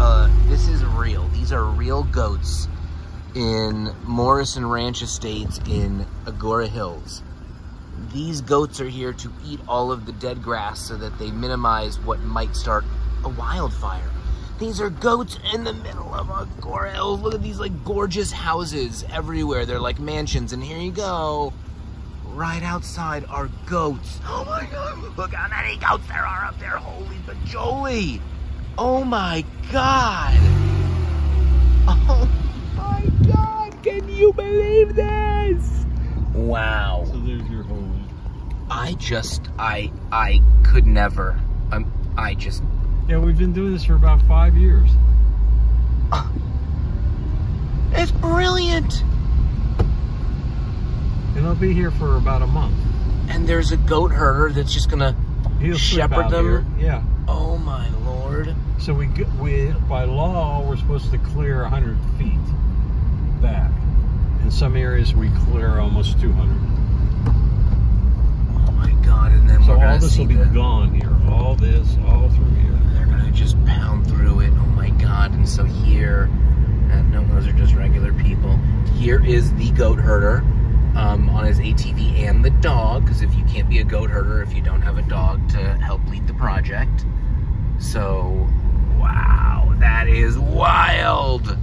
uh, this is real. These are real goats in Morrison Ranch Estates in Agoura Hills. These goats are here to eat all of the dead grass so that they minimize what might start a wildfire. These are goats in the middle of Agoura Hills. Look at these like gorgeous houses everywhere. They're like mansions. And here you go. Right outside are goats. Oh my God. Look how many goats there are up there. Holy bajoli. Oh my God. Oh my God. Can you believe this? Wow. So there's your home. I just, I, I could never. Um, I just, Yeah, we've been doing this for about five years. it's brilliant. And I'll be here for about a month. And there's a goat herder that's just gonna, He'll Shepherd them? here. Yeah. Oh my lord. So we we by law we're supposed to clear 100 feet back. In some areas we clear almost 200. Oh my god, and then So all this will be the, gone here. All this, all through here. they're gonna just pound through it. Oh my god, and so here, uh, no, those are just regular people. Here is the goat herder um, on his ATV and the dog, because if you can't be a goat herder if you don't have a dog to help lead the project. So, wow, that is wild.